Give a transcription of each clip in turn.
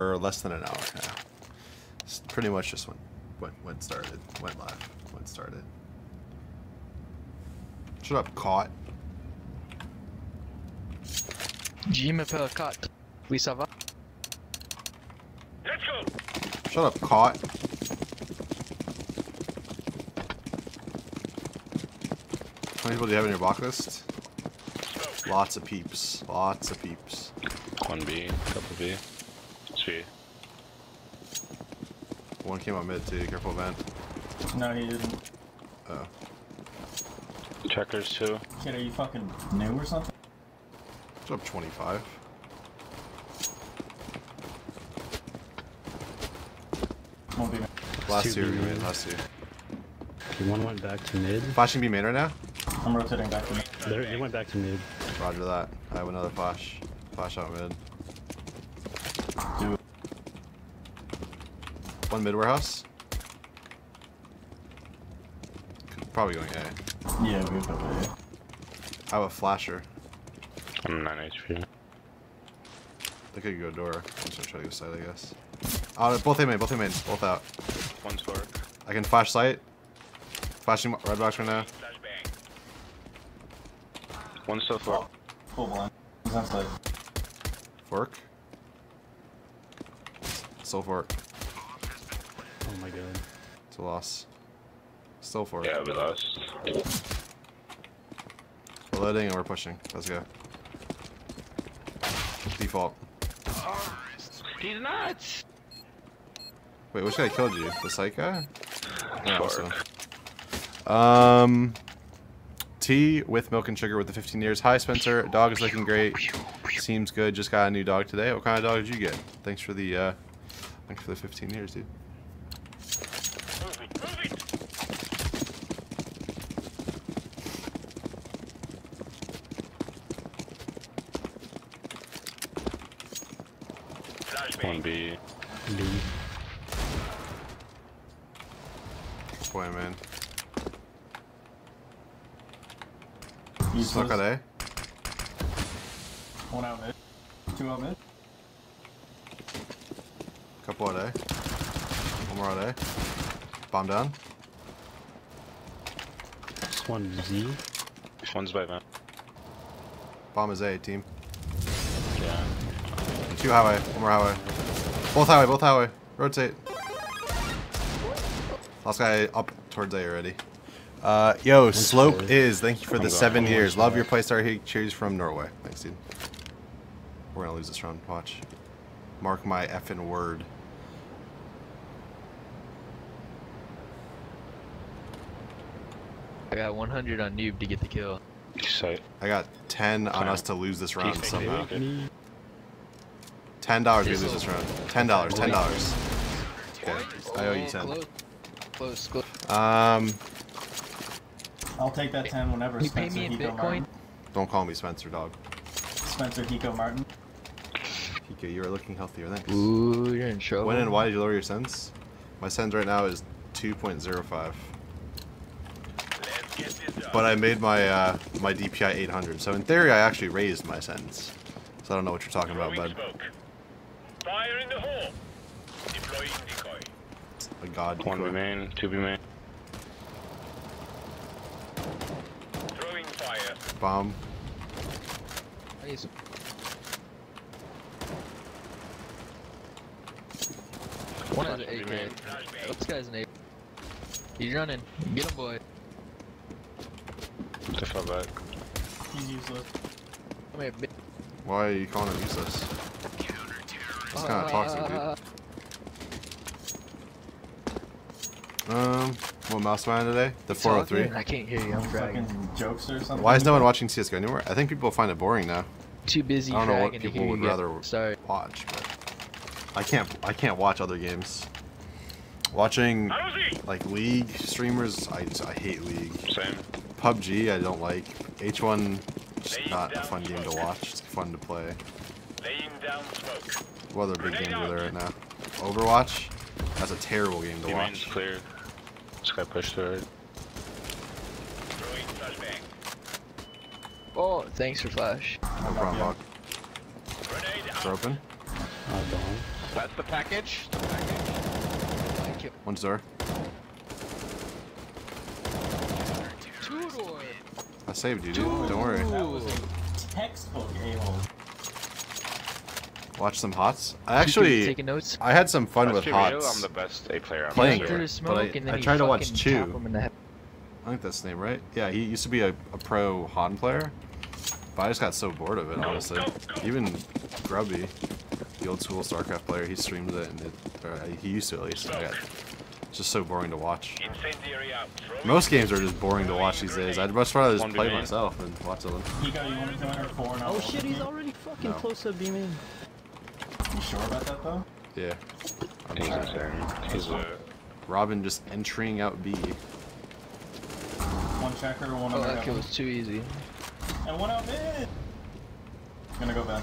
or less than an hour. Yeah. It's pretty much just when when when started, went live, when started. Shut up, caught. Je m'appelle Kat. Oui, ça va? Let's go. Shut up, caught. How many people do you have in your block list? Oh. Lots of peeps. Lots of peeps. One B, couple B. Three. One came out mid too. Careful, Van. No, he didn't. Oh. Checkers two. Kid, are you fucking new or something? It's up, 25. Won't be. Last Two two, B made. main. Last two. Okay, one went back to mid. Flashing B main right now? I'm rotating back to mid. They they went back to mid. Roger that. I have another flash. Flash out mid. Do it. One mid warehouse. Probably going A. Yeah, we put it. I have a flasher. I'm 9 HP. They could go door. I'm just gonna try to go side, I guess. Uh, both A main, both A main, both out. One's fork. I can flash sight. Flashing red box right now. Flashbang. One's still fork. Full blind. He's on side. Fork. Still fork. My god. It's a loss. Still fork. Yeah, we lost. We're loading and we're pushing. Let's go. Default. He's nuts! Wait, which guy killed you? The sight guy? Yeah, Fork. also. Um, tea with milk and sugar with the 15 years. Hi, Spencer. Dog is looking great. Seems good. Just got a new dog today. What kind of dog did you get? Thanks for the uh, thanks for the 15 years, dude. Move it. Move it. One Flashbang. B. B. Boy, man. He's Snuck at A. One out mid. Two out mid. Couple at A. One more at Bomb down. Just one Z. This One's by vent. Bomb is A, team. Yeah. Two highway. One more highway. Both highway, both highway. Rotate. Last guy up towards A already. Uh, yo, Slope good. is. Thank you for the I'm seven going. years. Love your playstyle. He cheers from Norway. Thanks, dude. We're gonna lose this round. Watch. Mark my effing word. I got 100 on noob to get the kill. Sight. I got 10 on us to lose this round somehow. Ten dollars we lose this round. Ten dollars. Ten dollars. Okay. I owe you ten. Close, close, close. Um, I'll take that 10 whenever You pay Spencer me in Hiko Bitcoin? Martin. don't call me Spencer, dog. Spencer Hiko Martin. Hiko, you are looking healthier. Thanks. Ooh, you're in trouble. When and why did you lower your sends? My sends right now is 2.05. Let's get this done. But I made my uh, my DPI 800. So in theory, I actually raised my sends. So I don't know what you're talking about, Throwing bud. Fire in the hole. Deploying decoy. A god. One B decoy. main, two B main. Throwing fire. Bomb. Nice. One has an Flash AK. main. Flashbang. This guy's an AK. He's running. Get him, boy. To fall back. He's useless. Come here, bitch. Why are you calling him useless? It's kind of toxic, dude. Um, what mouse am I on today? The 403. I can't hear you. I'm dragging. Fucking jokes or something. Why is no one watching CSGO anymore? I think people find it boring now. Too busy I don't know what people would rather Sorry. watch, but I can't. I can't watch other games. Watching like League streamers, I I hate League. Same. PUBG, I don't like. H1, just not a fun game to watch. It's fun to play. Laying down smoke. What other big games are there right now? Overwatch, that's a terrible game to B main's watch. clear. This guy pushed through it. Oh, thanks for flash. No problem, Hawk. It's open. Gone. That's the package. Like it. One's door. Two door. I saved you, dude. Don't worry. That was a textbook a-hole. Watch some hots. I actually, taking notes. I had some fun Let's with hots. I'm the best A player. I'm Playing He but smoke I- and then I he tried to watch fucking Chew. tap him in the head. I think that's the name, right? Yeah, he used to be a, a pro Han player, but I just got so bored of it, honestly. Even Grubby, the old school StarCraft player, he streamed it, and it, or uh, he used to at least. And I got, it's just so boring to watch. Incendiary out. Throwing Most games are just boring to watch these days. I'd much rather just play B myself and watch them. Nico, you want to join our four and Oh shit, he's already fucking No. close up B main. You sure about that though? Yeah. I'm He's sure. insane. He's a Robin just entering out B. One checker, one Oh, under that kill was too easy. and one out mid. Gonna go back.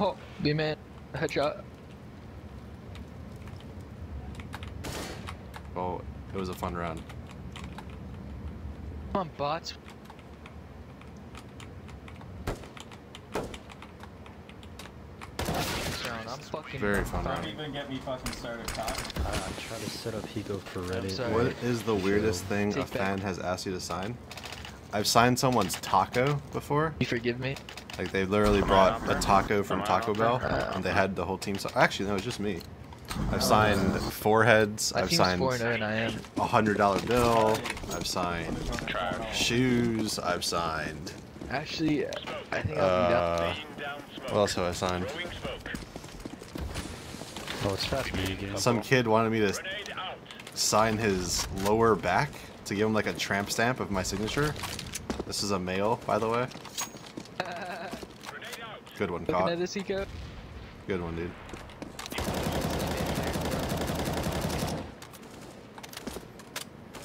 Oh, B man, headshot. Oh, it was a fun round. Come on, bots. This I'm fucking. Very fun Don't round. even get me fucking started, Todd. I, I try to set up Hiko for Reddit. What is the weirdest thing a Take back. fan has asked you to sign? I've signed someone's taco before. You forgive me? Like they literally brought a taco from Am Taco Bell, there? and they had the whole team. So actually, no, it was just me. I've signed foreheads. My I've signed 4 0 and I am. a hundred dollar bill. I've signed shoes. I've signed. Actually, I think I'll be down. Uh, laying down what else have I signed? Oh, it's fast me again. Some kid wanted me to sign his lower back to give him like a tramp stamp of my signature. This is a male, by the way. Good one, Looking caught. this, Good one, dude.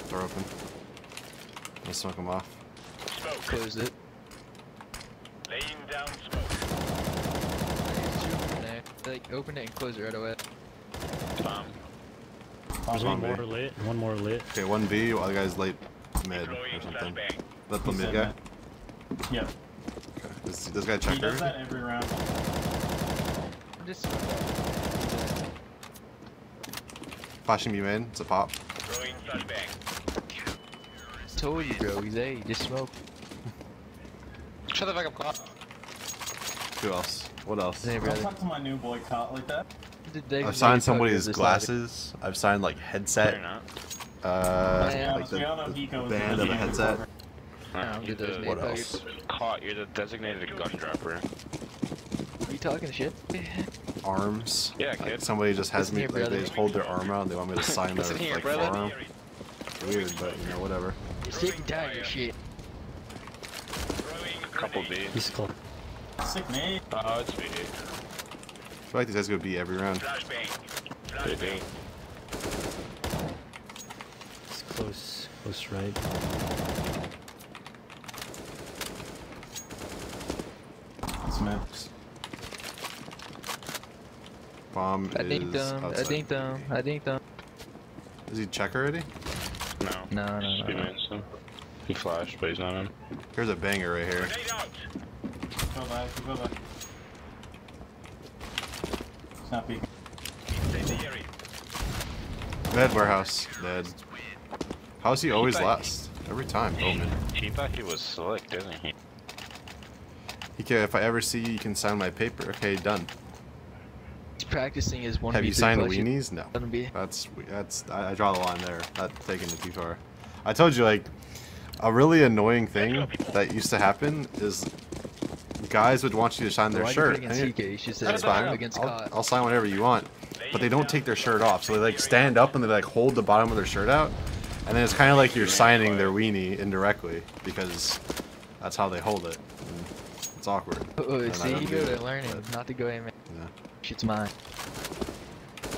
Door open. Let's smoke him off. Smoke. Closed it. Laying down smoke. There's two open. Like, open it and close it right away. Bomb. There's on one more lit. One more lit. Okay, one B. While the guy's late mid or something. flashbang. Let the He mid guy. that. Yep. Okay. This, this guy He checked does that every round. I'm just. Flashing B main. It's a pop. Throwing flashbang. Told you, bro. He's A. Just smoke. Shut the fuck up, Cloud. Who else? What else? Hey, Don't talk to my new boy caught like that. Did I've signed somebody's with this glasses. I've signed like You're headset. not. Uh, Yeah, like we the, the Hiko band the of a headset. Yeah, I'm You're the- What else? Caught. You're the designated gun dropper. Are you talking shit? Arms. Yeah, Like kid. somebody just has Listen me. here, Like, they just hold their arm out and they want me to sign their here, like brother. forearm. Weird, but you know whatever. Sick and tired of shit. Throwing Couple. B. He's close. Sick name. Oh, it's B. I feel like these guys go B every round. Flashbang. They do. Flashbang. He's close. Close right. It's mid. Bomb I think is them. I think them. I think them. Is he check already? No. No, no, no, B no. main, so. He flashed, but he's not in. Here's a banger right here. Grenade. Go back. Go back. It's not peeking. Incendiary. Med warehouse. Dead. How's he always like- last? Every time. Oh man. He thought he was slick, didn't he? He can, if I ever see you, you can sign my paper. Okay, done. Practicing his one. Have you signed the weenies? No. Be. That's that's I, I draw the line there. Not taking it too far. I told you like a really annoying thing that used to happen is guys would want you to sign their shirt. put against and CK? You should That's fine. I'll, I'll sign whatever you want. But they don't take their shirt off, so they like stand up and they like hold the bottom of their shirt out, and then it's kind of like you're signing their weenie indirectly because that's how they hold it. And it's awkward. Oh, see, don't you do go it, to learning, but, not to go aim. Yeah. Shit's mine.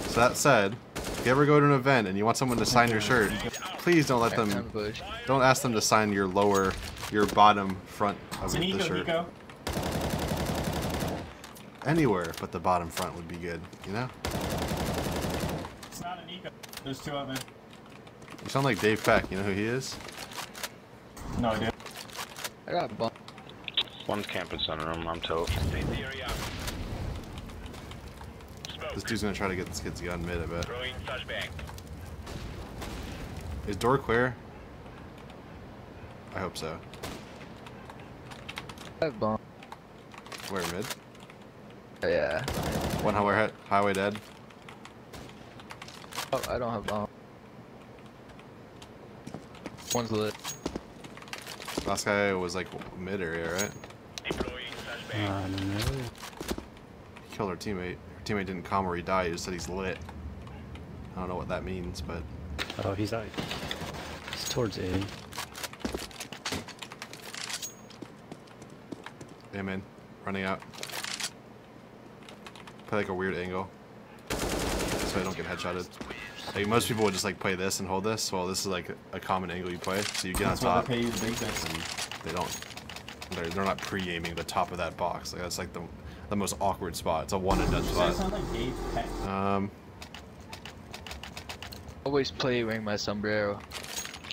So that said, if you ever go to an event and you want someone to sign your shirt, please don't let them time to push. Don't ask them to sign your lower, your bottom front of It's an the eco, shirt. eco. Anywhere but the bottom front would be good, you know? It's not an eco. There's two of them. You sound like Dave Peck, you know who he is? No idea. I got a bump. One's camping center room, I'm told. Incendiary out. Smoke. This dude's gonna try to get this kid's gun mid, I bet. Throwing flashbang. Is door clear? I hope so. I have bomb. Where mid? Yeah. One highway highway dead. Oh, I don't have bomb. One's lit. Last guy was like mid area, right? Deploying flashbang. Uh, no. He killed our teammate. Our teammate didn't come or he died. He just said he's lit. I don't know what that means, but Oh, he's like. He's towards A. yeah, man, running out. Play like a weird angle, so I don't get headshotted. Like most people would just like play this and hold this. Well, this is like a common angle you play, so you get on That's why top. they pay you the big bucks. they don't. They're, they're not pre-aiming the top of that box. Like that's like the the most awkward spot. It's a one and done spot. sound like Dave Peck? Um, Always play wearing my sombrero.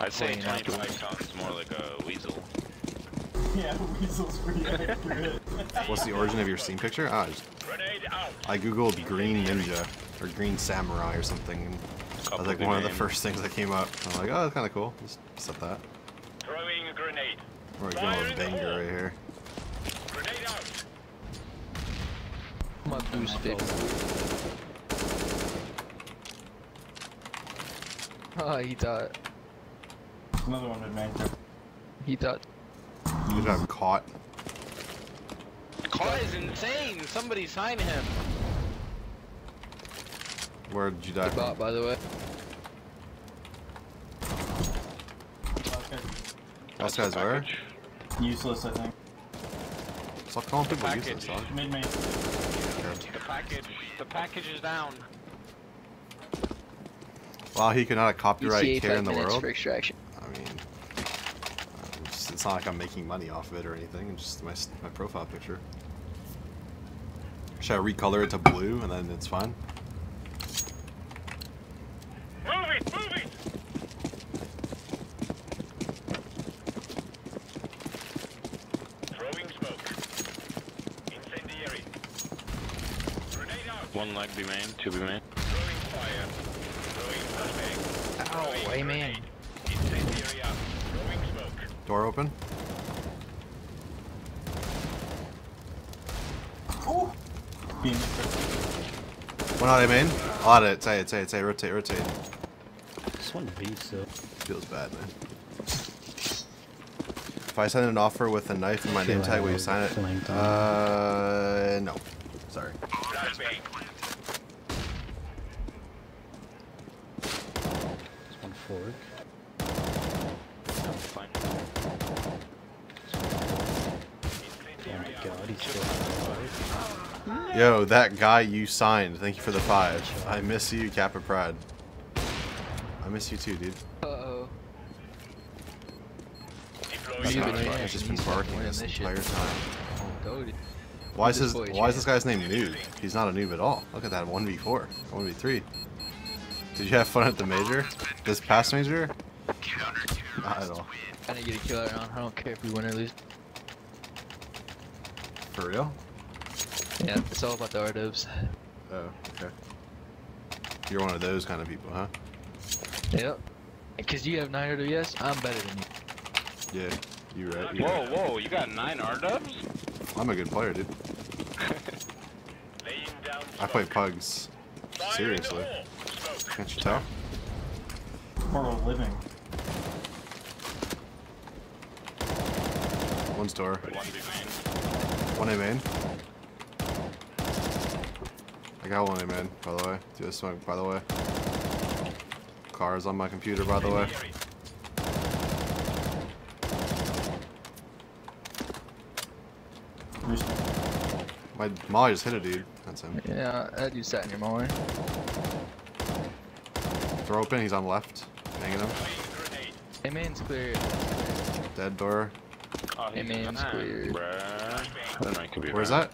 I'd say Playing out 25 sounds more like a weasel. Yeah, Weasel's pretty accurate. what's the origin of your Steam picture? Ah, just, I googled green ninja or green samurai or something. And that was like one of the first things that came up. I'm like, oh, that's kind of cool. Just set that. Throwing a grenade. We're going with banger right here. Grenade out. My boost fit. Oh, ah, he died. Another one in Vancouver. He thought. Good job, caught. Claw is insane! Somebody sign him! Where did you die The from? bot, by the way. Okay. Last guy's where? Useless, I think. Stop calling people Package. useless, dog. Mid main. The package. The package is down. Wow, he could not have copyright ETA care in the world. for extraction. I mean, it's, it's not like I'm making money off of it or anything. It's just my, my profile picture. Should I recolor it to blue and then it's fine? Move it, move it. Throwing smoke. Incendiary. Grenade out. One leg be main, two be main. Throwing fire. Throwing flashbang. Ow, Throwing hey, man. grenade. Incendiary out. Throwing smoke. Door open. Oh! Being One out, I main. A lot of it. Say it, say it, say it. Rotate, rotate. This one beats though. Feels bad, man. If I send an offer with a knife in my Feel name like tag, will you sign it? Uh, no. Sorry. Flashbang. This one fork. Fine. Oh my god, he's still alive. Yo, that guy you signed. Thank you for the five. I miss you, Kappa Pride. I miss you too, dude. Uh oh. Deploying That's You've not been right. in I've just been He's barking this shit. entire time. Why is his this Why is this guy's name Noob? He's not a noob at all. Look at that, 1v4, 1v3. Did you have fun at the major? This past major? Not at all. Trying to get a kill out round. I don't care if we win or lose. For real? Yeah, it's all about the R dubs. Oh, okay. You're one of those kind of people, huh? Yep. Because you have 9 RWS, I'm better than you. Yeah, you right. You Whoa, right. whoa, you got nine R dubs? I'm a good player, dude. I play pugs. Fire in the Seriously. Can't you tell? for a living. One's door. One be main. One A main. I got one A main, by the way. Do a smoke, by the way. Cars on my computer, by the way. My Molly just hit a dude. That's him. Yeah, that dude sat in your molly. Door open, he's on left. Hanging him. Throwing grenade. Hey, man's clear. Dead door. Oh, Hey, he's in man, the nine, squared. bruh. I don't know, it could Where's that?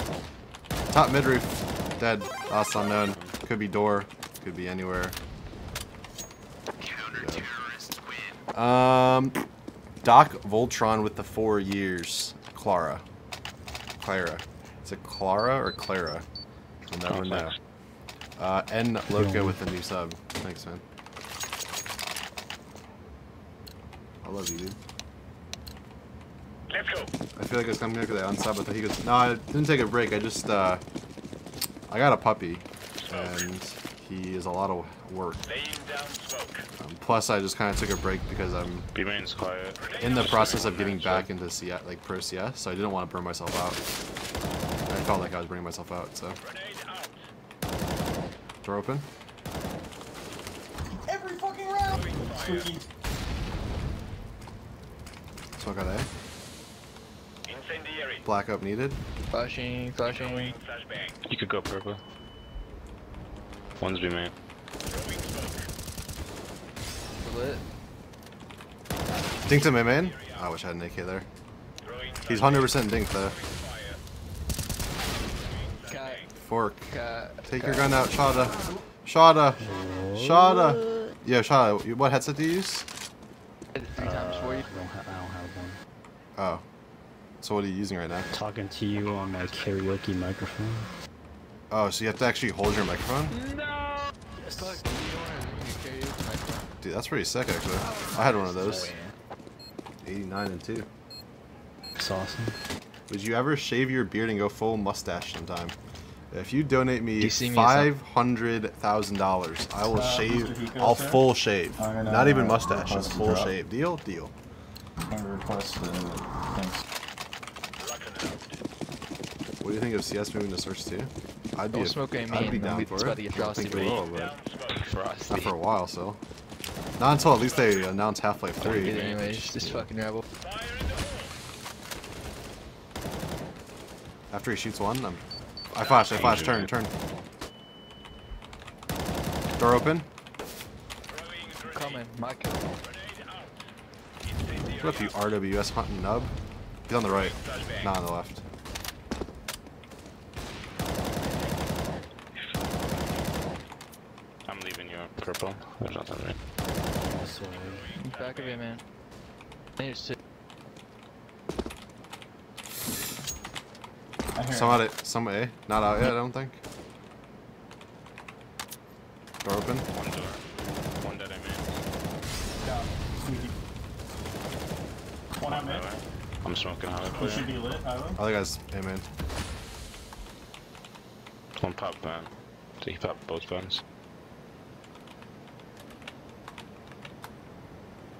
Top mid roof. Dead. Last unknown. Could be door. Could be anywhere. Um, Doc Voltron with the four years. Clara. Clara. Is it Clara or Clara? You'll never know. Complex. Uh, N Loca with the new sub. Thanks, man. I love you, dude. Let's go. I feel like it's coming here because I unsub, but he goes, no, I didn't take a break. I just, uh, I got a puppy, and he is a lot of work. Laying down smoke. Um, plus, I just kind of took a break because I'm B main's quiet. in the process of getting back into CS, like pro CS, so I didn't want to burn myself out. I felt like I was burning myself out, so Grenade out. door open. Every fucking round. Squeaky. Smoke out A. Black up needed. Flashing, flashing. Throwing flashbang. You could go purple. One's B main. Lit. Dinked him, in main. I wish I had an AK there. He's 100% dinked though. Fire. Fork. cat. Take cat. your gun out, Shada. Shada. Shada. Yeah, Shada. you- What headset do you use? Three times Uh, for you. I don't, ha- I don't have one. Oh. So what are you using right now? Talking to you on my karaoke microphone. Oh, so you have to actually hold your microphone? Fuck, you don't want to carry it microphone. Dude, that's pretty sick actually. I had one of those. 89 and 2. It's awesome. Would you ever shave your beard and go full mustache sometime? If you donate me you me five hundred thousand dollars, I will Uh, shave. Mr. I'll sir? full shave, not even uh, mustache, just full drop. shave. Deal, deal. I'm request the things. What do you think of CS moving to Source 2? I'd be, Don't smoke I'd be down for it. I think it will, but Frosty. not for a while. So, not until at least they announce Half-Life Fuck 3. it anyways, just fucking rebel. Fire in the hole. After he shoots one, I'm. I flash. I flash. Turn. Turn. Door open. Coming, my kill. Grenade out. Incendiary What up, you. RWS hunting nub? He's on the right, not on the left. I'm leaving you purple. There's nothing right. This way. Back of it, man. I need to sit. I hear Some out at some A, not out yet. I don't think. Door open. One door. One dead I made. down. Squeaky. One out mid. I'm smoking highway He should be lit, Ivan. Other guys, A man. One pop van. So he popped both guns.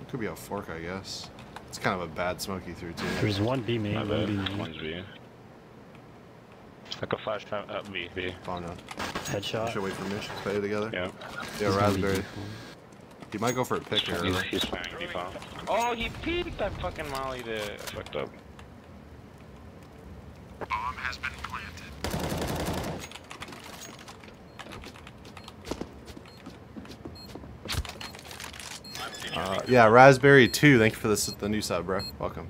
It could be a fork, I guess. It's kind of a bad smoky through too. There's one B main, My one B bad. main. One's B. I could flash out up B, B. Bomb down. Headshot. Should wait for me. Play together. Yeah. Yeah, He's gonna be raspberry. default. He might go for a pick here. He's, early. he's planning default. Oh, he peeked! I fucking mollied it. I fucked up. Uh, yeah, raspberry two. Thank you for this the new sub, bro. Welcome.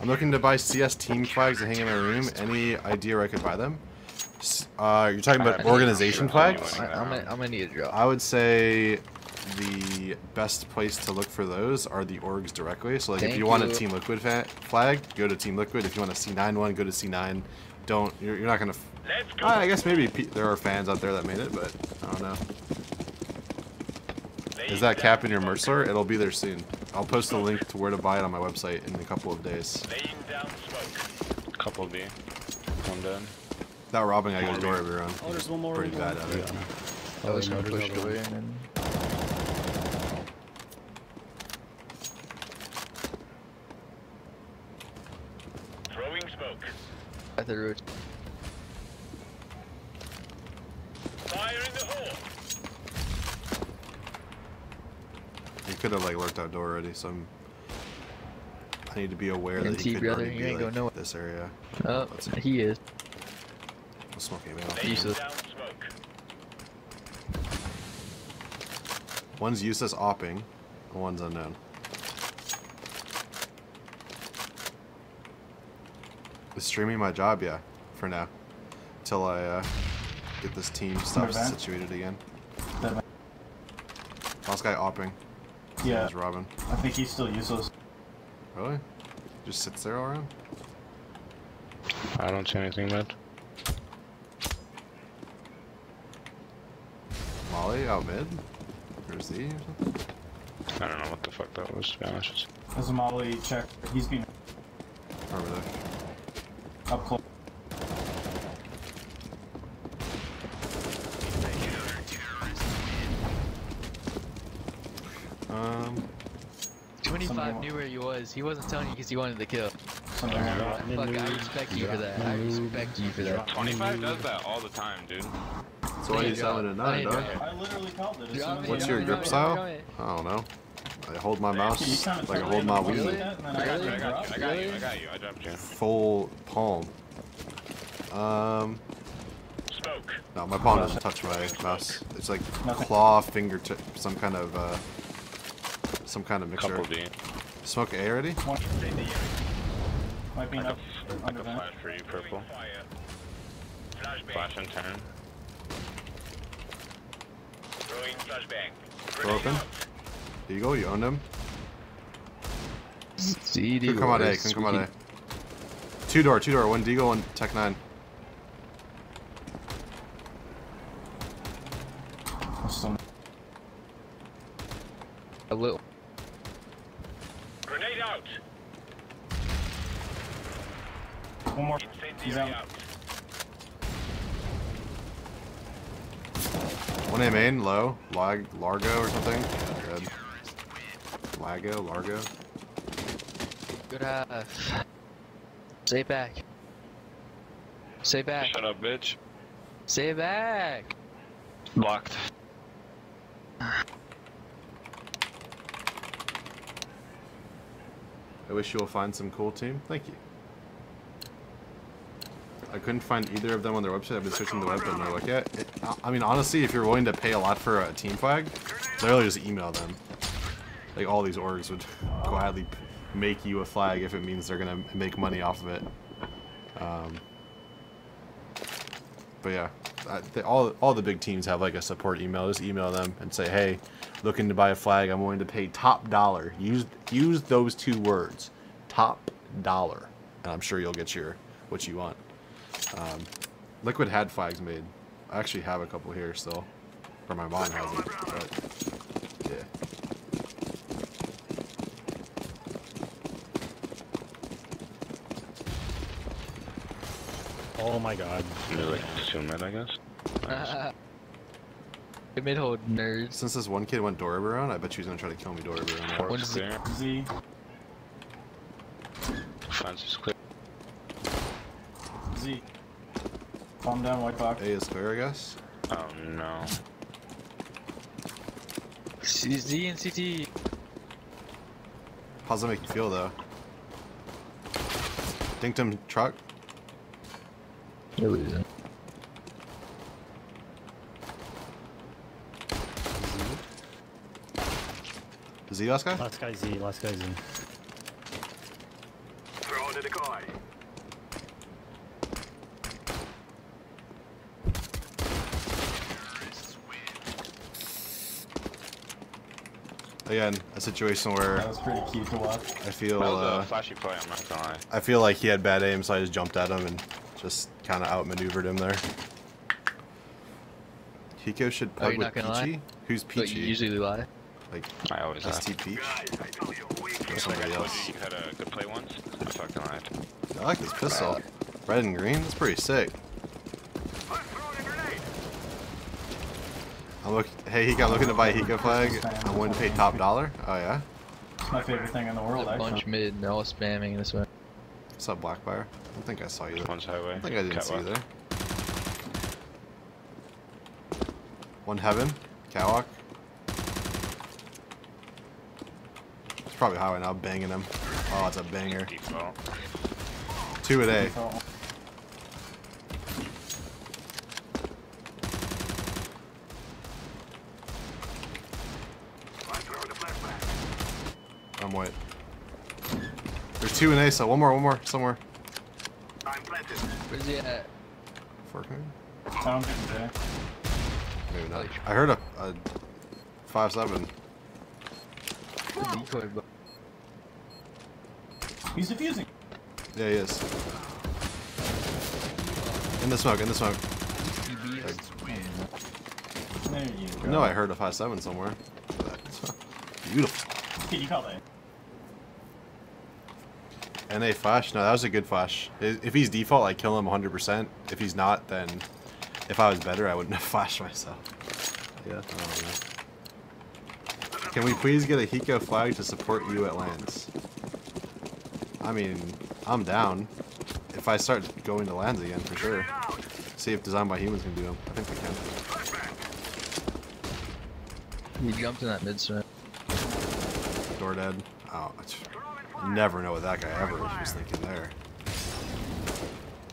I'm looking to buy CS team flags to hang in my room. Any idea where I could buy them? Uh, you're talking about organization flags? I, I'm, gonna, need a drop. I would say the best place to look for those are the orgs directly. So like if Thank you want a. Team Liquid fa- flag, go to Team Liquid. If you want a C9 one, go to C9. Don't you're, you're not gonna. F- Let's go. I guess maybe pe- there are fans out there that made it, but I don't know. Is that cap in your merch store? It'll be there soon. I'll post a link to where to buy it on my website in a couple of days. Laying down smoke. Couple B. One dead. That robbing, I go door every round. Oh, there's one more. Pretty bad more. at it. I was Oh, no, gonna push it away and then. Throwing smoke. At the roots. Fire in the hole. He could have like lurked out door already, so I'm, I need to be aware that he T, could brother, already be ain't going like, nowhere. this area. Oh, Let's see. he is. I'm smoking man. Laying Useless. One's useless opping, and one's unknown. Is streaming my job? Yeah, for now. until I uh, get this team stuff situated again. That- Last guy opping yeah. Robin. I think he's still useless. Really? Just sits there all around? I don't see anything, man. Molly out mid? Or Z or something? I don't know what the fuck that was, to be honest. There's a Molly check. He's being. Over there. Up close. Um, 25 knew where he was. He wasn't telling you because he wanted to kill. Something like that. Drop me Fuck, I respect you for that. I respect you for that. Drop 25 does that all the time, dude. so why are you Yeah, selling at I 9, ain't dog? I literally called it. As Drop soon as me, I What's got your grip style? I don't know. I hold my mouse like I told hold me my to Wii. that, and then I I got got you, I got you, I got you, I got you, I dropped you. Full palm. Um, Smoke. no, my palm doesn't touch my mouse. It's like claw, fingertip, some kind of, uh, some kind of mixture. Couple D. Smoke A already? One. Might be Like enough. a, like a flash for you, purple. Flash and turn. Throwing flashbang. Door open. Eagle, you owned him. CD Could come out A, wars, could come out A. Two door, two door, one Deagle, one Tec-9. Some- A little. Grenade out. One more. He's out. out. One A main, low. Lag, Largo or something. Good. Lago, Largo. Good half. Stay back. Stay back. Shut up, bitch. Stay back. Blocked. I wish you will find some cool team. Thank you. I couldn't find either of them on their website. I've been searching the web, but no luck yet. It, I mean, honestly, if you're willing to pay a lot for a team flag, literally just email them. Like all these orgs would gladly make you a flag if it means they're gonna make money off of it. Um, but yeah, I, they, all all the big teams have like a support email. Just email them and say, hey, looking to buy a flag. I'm willing to pay top dollar. Use use those two words, top dollar, and I'm sure you'll get your what you want. Um, Liquid had flags made. I actually have a couple here still, or my mom has it. But yeah. Oh my god. Maybe like two mid, I guess. Nice. Good mid hold nerds. Since this one kid went door around, I bet she's gonna try to kill me door around. Forks What is it? Z. Fence is clear. Z. Calm down, white box. A is clear, I guess. Oh no. C- Z and CT. How's that make you feel though? Dinktum truck. You're losing. Z last guy? Last guy Z, last guy Z. Throw the decoy. Again, a situation where That was pretty cute to watch. I feel That was uh, a flashy play, I'm not gonna lie. I feel like he had bad aim, so I just jumped at him and just kind of outmaneuvered him there. Hiko should pug you're with not gonna lie? Peachy. Who's But you Peachy? usually lie. Like I always have. ST Peach or I somebody told else? you, you had a good play once. I fucking lied. I like this pistol. Red and green. That's pretty sick. I'm throwing a grenade. I'm look. Hey, Hiko, I'm looking to buy a Hiko flag. I'm willing to pay top dollar. Oh yeah. It's my favorite thing in the world, a actually. bunch mid and they're all spamming this way. What's up, Blackfire? I don't think I saw you. There. One's highway. I think I didn't see you there. One heaven, catwalk. It's probably highway now, banging him. Oh, it's a banger. Default. Two at A. Default. I'm throwing a flashbang. I'm white. There's two in A, so one more, one more, somewhere. I'm planted. Where's he at? Fork maybe? Sounds good, Jay. Maybe not. I heard a, a five seven. The decoy, but He's defusing. Yeah, he is. In the smoke, in the smoke. he beats. There you go. No, I heard a 5-7 somewhere. Beautiful. Can you call that? NA flash? No, that was a good flash. If he's default, I kill him 100%. If he's not, then if I was better, I wouldn't have flashed myself. Yeah, I don't know. Can we please get a Hiko flag to support you at lands? I mean, I'm down. If I start going to lands again, for sure. See if Design by Humans can do them. I think we can. You jumped in that mid swing. Door dead. Oh, I never know what that guy ever was thinking there.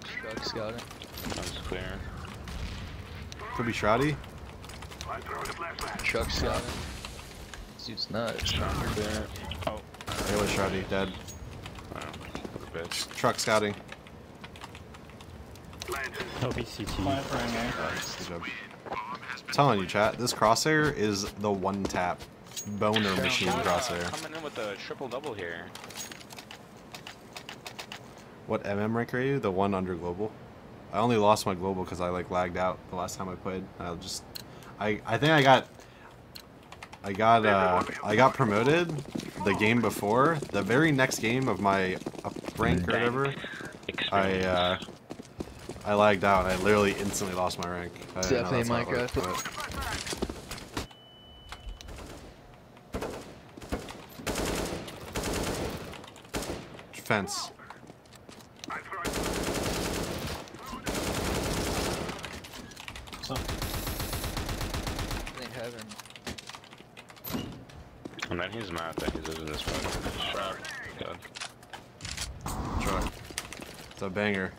Truck scouting. That was clear. Could be Shroudy. Truck scouting. This dude's nuts. Clear. Oh, Hey, was Shroudy dead. wow. What bitch. Truck scouting. OBCT. Plant for NA. Nice, good job. telling you, chat, this crosshair is the one tap boner machine crosshair. Coming in with a triple double here. What MM rank are you? The one under global? I only lost my global because I like lagged out the last time I played. I just, I I think I got, I got uh I got promoted the game before. The very next game of my up rank or whatever, I uh I lagged out. I literally instantly lost my rank. I It's didn't know definitely that's how it Minecraft. Fence. So, I think heaven. And then he's mad that he's losing this one. Shot. Good. Truck. It's a banger.